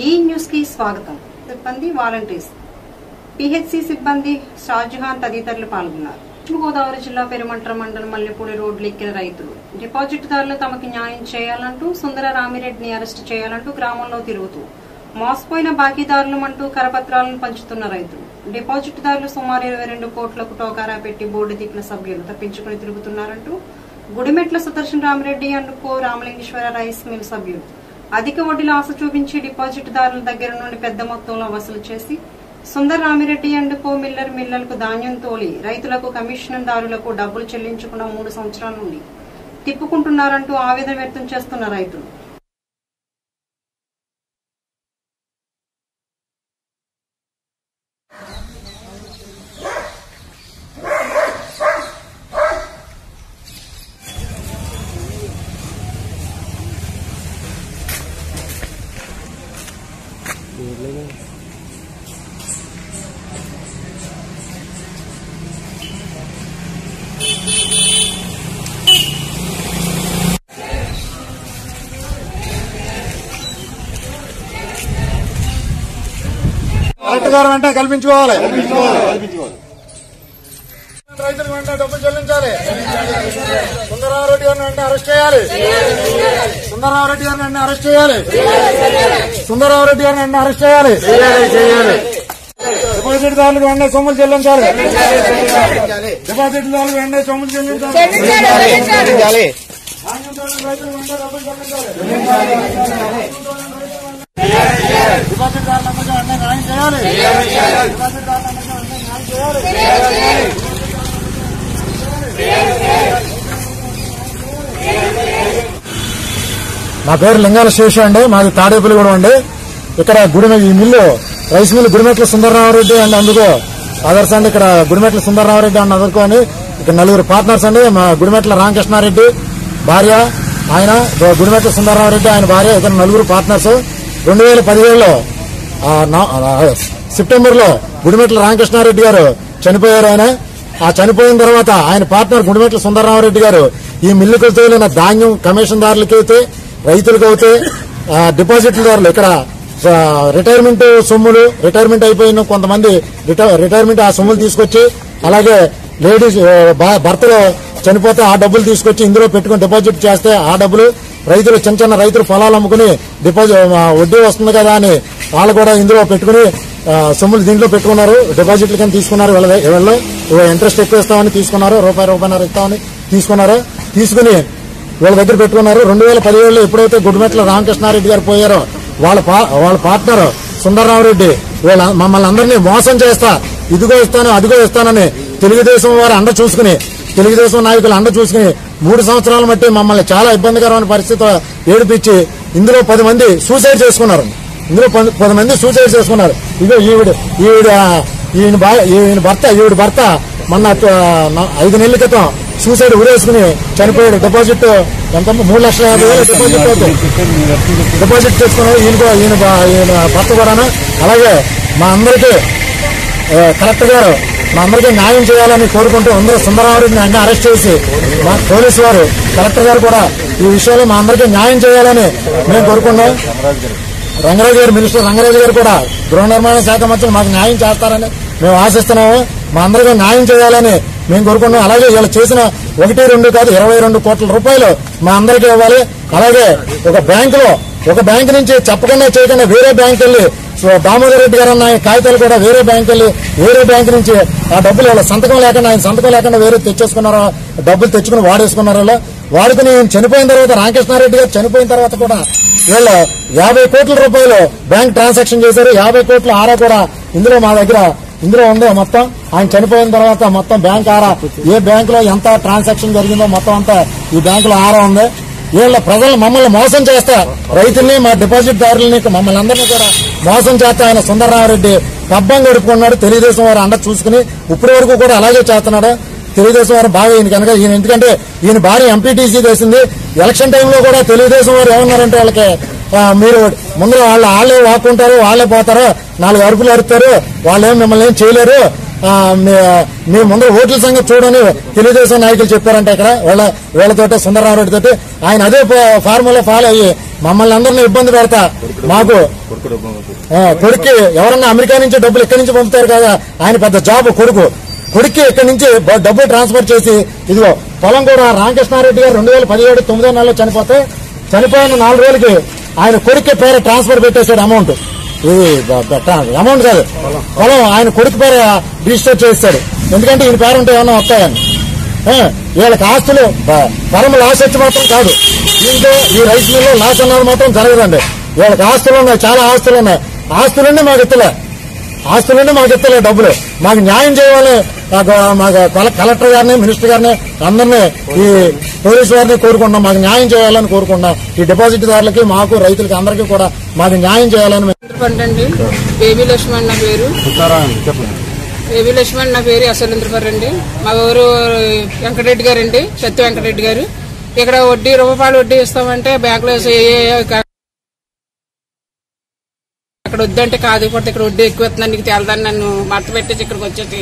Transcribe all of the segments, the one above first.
ఈ న్యూస్కి స్వాగతం. సిబ్బంది వాలంటీర్స్. పిహెచ్సి సిబ్బంది షాజహాన్ తదితరులు పాల్గొన్నారు. పశ్చిమ గోదావరి జిల్లా పెరుమంట్ర మండలం మల్లెపూడి రోడ్లు ఎక్కిన రైతులు. డిపాజిట్దారులు తమకి న్యాయం చేయాలంటూ సుందర రామిరెడ్డిని అరెస్ట్ చేయాలంటూ గ్రామంలో తిరుగుతూ మోసపోయిన బాకీదారులమంటూ కరపత్రాలను పంచుతున్న రైతులు. డిపాజిట్దారులు సుమారు ఇరవై రెండు కోట్లకు టోకారా పెట్టి బోర్డు దిక్కిన సభ్యులు తప్పించుకుని తిరుగుతున్నారంటూ Gudimetla Sudarshan Ramireddy and co Ramalingeswara rice mill సభ్యులు. అధిక వడ్డీల ఆశ చూపించి డిపాజిట్దారుల దగ్గర నుండి పెద్ద మొత్తంలో వసూలు చేసి Sundar Ramireddy and co miller మిల్లర్లకు ధాన్యం తోలి రైతులకు కమిషన్దారులకు డబ్బులు చెల్లించకుండా మూడు సంవత్సరాల నుండి తిప్పుకుంటున్నారంటూ ఆవేదన వ్యక్తం చేస్తున్న రైతులు. గారు వెంటనే కల్పించుకోవాలి. రైతులు వెంటనే డబ్బులు చెల్లించాలి. సుందరరామరెడ్డి గారిని వెంటనే అరెస్ట్ చేయాలి. సుందరరామరెడ్డి గారిని వెంటనే అరెస్ట్ చేయాలి. సుందరరామరెడ్డి గారిని వెంటనే అరెస్ట్ చేయాలి. డిపాజిట్ దారులకు వెంటనే సొమ్ములు చెల్లించాలి. డిపాజిట్ దారులకు వెంటనే సొమ్ములు చెల్లించాలి. రైతులు వెంటనే డబ్బులు చెల్లించాలి. న్యాయం చేయాలి న్యాయం చేయాలి నా పేరు లింగాల శేష అండి మాది తాడేపల్లి కూడా అండి. ఇక్కడ గుడిమె ఈ mill rice mill Gudimetla Sundararamareddy అండి అందుకు ఆదర్శ అండి ఇక్కడ గుడిమెట్ల సుందరరామరెడ్డి అండి అందుకో అని ఇక్కడ నలుగురు పార్ట్నర్స్ అండి. మా గుడిమెట్ల రామకృష్ణారెడ్డి భార్య ఆయన గుడిమెట్ల సుందరరామరెడ్డి ఆయన భార్య ఇద్దరు నలుగురు పార్ట్నర్స్ రెండు వేల పదిహేడులో సెప్టెంబర్లో సెప్టెంబర్లో గుడిమెట్ల రామకృష్ణారెడ్డి గారు చనిపోయారు ఆయన. ఆ చనిపోయిన తర్వాత ఆయన పార్ట్నర్ గుడిమెట్ల సుందరరామరెడ్డి గారు ఈ మిల్లుకు తోలిన ధాన్యం కమిషన్దారులకి అయితే రైతులకు అయితే ఆ, డిపాజిట్దారులు ఇక్కడ రిటైర్మెంట్ సొమ్ములు రిటైర్మెంట్ అయిపోయిన కొంతమంది రిటైర్మెంట్ ఆ సొమ్ములు తీసుకొచ్చి అలాగే లేడీస్ ఆ, భర్తలు చనిపోతే ఆ డబ్బులు తీసుకొచ్చి ఇందులో పెట్టుకుని డిపాజిట్ చేస్తే ఆ డబ్బులు రైతులు చిన్న చిన్న రైతులు పొలాలు అమ్ముకుని డిపాజిట్ వడ్డీ వస్తుంది కదా అని వాళ్ళు కూడా ఇందులో పెట్టుకుని సొమ్ములు దీంట్లో పెట్టుకున్నారు. డిపాజిట్లు కానీ తీసుకున్నారు వీళ్ళు ఇంట్రెస్ట్ ఎక్కువ ఇస్తామని తీసుకున్నారు. రూపాయి రూపాయన్నర ఇస్తామని తీసుకున్నారు. తీసుకుని వీళ్ళ దగ్గర పెట్టుకున్నారు. రెండు వేల పదిహేడులో ఎప్పుడైతే గుడిమెట్ల రామకృష్ణారెడ్డి గారు పోయారో వాళ్ళ పా- వాళ్ళ పార్ట్నర్ సుందరరామరెడ్డి వీళ్ళ మమ్మల్ని అందరినీ మోసం చేస్తా ఇదిగో ఇస్తాను అదిగో ఇస్తానని తెలుగుదేశం వారు అండ చూసుకుని తెలుగుదేశం నాయకులు అండ చూసుకుని మూడు సంవత్సరాల మట్టి మమ్మల్ని చాలా ఇబ్బందికరమైన పరిస్థితి ఏడిపించి ఇందులో పది మంది సూసైడ్ చేసుకున్నారు. ఇందులో పది- మంది సూసైడ్ చేసుకున్నారు. ఇదో ఈవిడ ఈవిడ ఈయన ఈయన భర్త ఈవిడ భర్త మొన్న ఐదు నెలల క్రితం సూసైడ్ ఉరేసుకుని చనిపోయాడు. డిపాజిట్ ఎంత? మూడు లక్షల యాభై వేలు డిపాజిట్ అవుతుంది డిపాజిట్ చేసుకున్నారు ఈయన ఈయన ఈయన భర్త కూడాను. అలాగే మా అందరికీ కలెక్టర్ గారు మా అందరికీ న్యాయం చేయాలని కోరుకుంటూ అందరూ సుందరరావుని అన్ని అరెస్ట్ చేసి మా పోలీసు వారు కలెక్టర్ గారు కూడా ఈ విషయంలో మా అందరికీ న్యాయం చేయాలని మేము కోరుకున్నాం రంగరాజు గారు మినిస్టర్ రంగరాజు గారు కూడా గృహ నిర్మాణ శాఖ మంత్రులు మాకు న్యాయం చేస్తారని మేము ఆశిస్తున్నాము. మా అందరికీ న్యాయం చేయాలని మేము కోరుకున్నాం అలాగే వీళ్ళు చేసిన ఒకటి రెండు కాదు ఇరవై రెండు కోట్ల రూపాయలు మా అందరికీ ఇవ్వాలి. అలాగే ఒక బ్యాంకులో ఒక బ్యాంక్ నుంచి చెప్పకుండా చేయకుండా వేరే బ్యాంక్ వెళ్ళి దామోదర్ రెడ్డి గారు అన్న ఆయన కాగితాలు కూడా వేరే బ్యాంక్ వెళ్ళి వేరే బ్యాంక్ నుంచి ఆ డబ్బులు వాళ్ళ సంతకం లేకుండా ఆయన సంతకం లేకుండా వేరే తెచ్చేసుకున్నారో? డబ్బులు తెచ్చుకుని వాడేసుకున్నారు వాళ్ళు. వాడుకుని చనిపోయిన తర్వాత రామకృష్ణారెడ్డి గారు చనిపోయిన తర్వాత కూడా వీళ్ళు యాభై కోట్ల రూపాయలు బ్యాంక్ ట్రాన్సాక్షన్ చేశారు. యాభై కోట్ల ఆరా కూడా ఇందులో మా దగ్గర ఇందులో ఉంది మొత్తం. ఆయన చనిపోయిన తర్వాత మొత్తం బ్యాంక్ ఆరా ఏ బ్యాంక్లో ఎంత ట్రాన్సాక్షన్ జరిగిందో మొత్తం అంతా ఈ బ్యాంకులో ఆరా ఉంది. వీళ్ళ ప్రజలు మమ్మల్ని మోసం చేస్తా రైతుల్ని మా డిపాజిట్ దారులని మమ్మల్ని అందరినీ కూడా మోసం చేస్తా ఆయన సుందరరామరెడ్డి పబ్బం గడుపుకున్నాడు తెలుగుదేశం వారు అండ చూసుకుని ఇప్పటి వరకు కూడా అలాగే చేస్తున్నాడు. తెలుగుదేశం వారు బాగా ఈయన కనుక ఈయన ఎందుకంటే ఈయన భార్య ఎంపీటీసీ వేసింది ఎలక్షన్ టైంలో కూడా తెలుగుదేశం వారు ఏమన్నారంటే వాళ్ళకి మీరు ముందు వాళ్ళు వాళ్ళే వాక్కుంటారు వాళ్ళే పోతారు నాలుగు అరుపులు అరుతారు వాళ్ళేం మిమ్మల్ని ఏం చేయలేరు. మీ- ముందు ఓట్ల సంగతి చూడని తెలుగుదేశం నాయకులు చెప్పారంట ఇక్కడ. వీళ్ళ వీళ్ళతోటి సుందరరామరెడ్డి తోటి ఆయన అదే ఫార్ములా ఫాలో అయ్యి మమ్మల్ని అందరినీ ఇబ్బంది పెడతా. మాకు కొడుక్కి ఎవరన్నా అమెరికా నుంచి డబ్బులు ఇక్కడి నుంచి పంపుతారు కదా ఆయన పెద్ద జాబ్ కొడుకు. కొడుక్కి ఇక్కడి నుంచి డబ్బులు ట్రాన్స్ఫర్ చేసి ఇదిగో పొలం కూడా రామకృష్ణారెడ్డి గారు రెండు వేల పదిహేడు తొమ్మిదో నెలలో చనిపోతే చనిపోయిన నాలుగు రోజులకి ఆయన కొడుక్కి పేరు ట్రాన్స్ఫర్ పెట్టేశాడు అమౌంట్. అమౌంట్ కాదు పొలం ఆయన కొడుకు పేరు రిజిస్టర్ చేస్తాడు ఎందుకంటే ఈయన పేరు ఉంటే ఏమన్నా వస్తాయని. వీళ్ళకి ఆస్తులు పొలం పరమ లాస్ వచ్చి మాత్రం కాదు. దీంతో ఈ రైస్ మిల్లో లాస్ అన్నది మాత్రం జరగదండి. వీళ్ళకి ఆస్తులు ఉన్నాయి చాలా ఆస్తులు ఉన్నాయి. ఆస్తులన్నీ మాకు ఇత్తలే. ఆస్తులన్నీ మాకు ఇత్తలే డబ్బులు. మాకు న్యాయం చేయాలి మాకు కలెక్టర్ గారిని మినిస్టర్ గారిని అందరినీ ఈ పోలీసు వారిని కోరుకుంటున్నాం. మాకు న్యాయం చేయాలని కోరుకుంటున్నాం. ఈ డిపాజిట్ దారులకి మాకు రైతులకి అందరికీ కూడా మాకు న్యాయం చేయాలని ఇంద్రపండి అండి బేబీ లక్ష్మణ్ నా పేరు. బేబీ లక్ష్మణ్ నా పేరు అసలు ఇంద్రపర్ అండి. మా ఊరు వెంకటరెడ్డి గారు అండి సత్య వెంకటరెడ్డి గారు. ఇక్కడ వడ్డీ రూపాయలు వడ్డీ ఇస్తామంటే బ్యాంకులో అక్కడ వద్దంటే కాదు ఇప్పుడు ఇక్కడ వడ్డీ ఎక్కువ వస్తుందని నీకు తేలదని నన్ను మడత పెట్టేసి ఇక్కడికి వచ్చేసి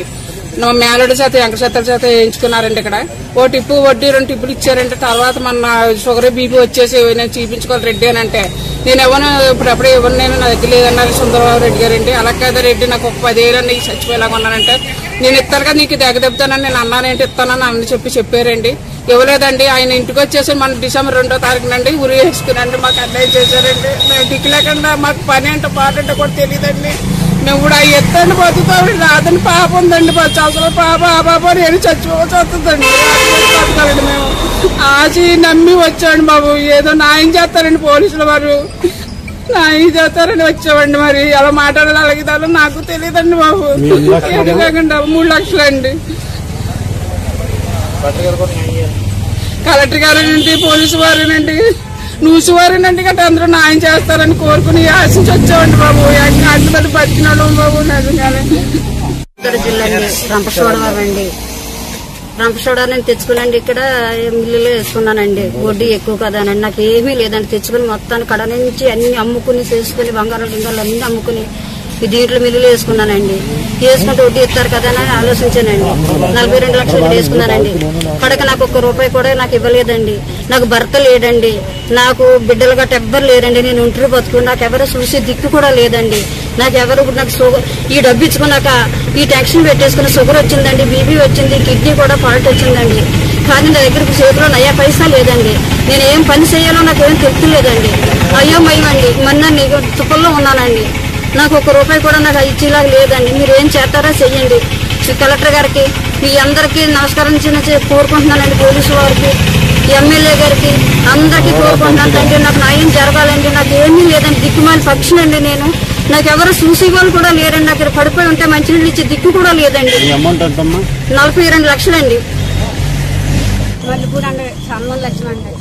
నువ్వు మేలుడి చేత వెంకటసత్తుల చేత వేయించుకున్నారండి ఇక్కడ. ఓ టిప్పు వడ్డీ రెండు టిప్పులు ఇచ్చారంటే తర్వాత మన షుగర్ బీపీ వచ్చేసి నేను చూపించుకోవాలి రెడ్డి అని అంటే నేను ఎవరు ఇప్పుడు అప్పుడే ఎవరు నేను నా దగ్గర లేదన్నారు సుందరరావు రెడ్డి గారు అండి అలా కదా రెడ్డి నాకు ఒక పదివేలు నీకు చచ్చిపోయేలాగా ఉన్నానంటే నేను ఇస్తాను కదా నీకు దగ్గర చెప్తానని నేను అన్నానేంటి ఇస్తానని అని చెప్పి చెప్పారండి. ఇవ్వలేదండి ఆయన ఇంటికి వచ్చేసి మన డిసెంబర్ రెండో తారీఖునండి ఉరి వేసుకునండి మాకు అన్యాయం చేశారండి. మేము దిక్కు లేకుండా మాకు పని అంటే పాట అంటే కూడా తెలియదండి. మేము కూడా ఎత్తండి బతుకుతామండి రాదని పాప ఉందండి అసలు పాప ఆ పాప నేను చచ్చిపోవచ్చు వస్తుందండి బతకాలండి మేము. ఆచి నమ్మి వచ్చాడు బాబు ఏదో నాయం చేస్తారండి పోలీసుల వారు. న్యాయం చేస్తారని వచ్చామండి మరి. ఎలా మాట్లాడాలి అలాగే నాకు తెలియదండి బాబు. కాకుండా మూడు లక్షలు అండి. కలెక్టర్ గారేనండి పోలీసు వారేనండి. న్యూస్ వారేనండి గట్రా అందరూ న్యాయం చేస్తారని కోరుకుని ఆశించి వచ్చామండి బాబు. అడ్డు బతికినాడు బాబు నిజంగానే. జిల్లా అండి రంప సోడా నేను తెచ్చుకోలేండి ఇక్కడ మిల్లులో వేసుకున్నానండి. వడ్డీ ఎక్కువ కదానండి నాకు ఏమీ లేదండి. తెచ్చుకుని మొత్తాన్ని కడ నుంచి అన్ని అమ్ముకుని చేసుకుని బంగారం లింగాలు అన్ని అమ్ముకుని దీంట్లో మిల్లులు వేసుకున్నానండి. వేసుకుంటే వడ్డీ ఇస్తారు కదా అని ఆలోచించానండి. నలభై రెండు లక్షలు వేసుకున్నానండి. కడక నాకు ఒక్క రూపాయి కూడా నాకు ఇవ్వలేదండి. నాకు భర్త లేడండి. నాకు బిడ్డలు గట్ట ఎవ్వరు లేరండి. నేను ఒంటరి బతుకు నాకు ఎవరు చూసే దిక్కు కూడా లేదండి. నాకు ఎవరు నాకు షుగర్ ఈ డబ్బు ఇచ్చుకున్నాక ఈ టెన్షన్ పెట్టేసుకుని షుగర్ వచ్చిందండి బీపీ వచ్చింది కిడ్నీ కూడా ఫాల్ట్ వచ్చిందండి. కానీ నా దగ్గర చేతిలో నయా పైసా లేదండి. నేను ఏం పని చేయాలో నాకు ఏం తెలుపులేదండి అయ్యో అండి. మొన్న నీకు తుప్పల్లో ఉన్నానండి. నాకు ఒక రూపాయి కూడా నాకు ఇచ్చేలాగా లేదండి. మీరు ఏం చేస్తారా చెయ్యండి. కలెక్టర్ గారికి మీ అందరికీ నమస్కారం చిన్న కోరుకుంటున్నానండి. పోలీసు వారికి. ఎమ్మెల్యే గారికి అందరికీ కోరుకుంటున్నాను. తండ్రి నాకు న్యాయం జరగాలండి నాకు ఏమీ లేదండి దిక్కుమాలి పక్షినండి నేను. నాకు ఎవరు చూసే వాళ్ళు కూడా లేరండి. నాకు ఇక్కడ పడిపోయి ఉంటే మంచినీళ్ళు ఇచ్చే దిక్కు కూడా లేదండి. నలభై రెండు లక్షలండి. మల్లెపూడి అంటే లక్ష్మి అండి.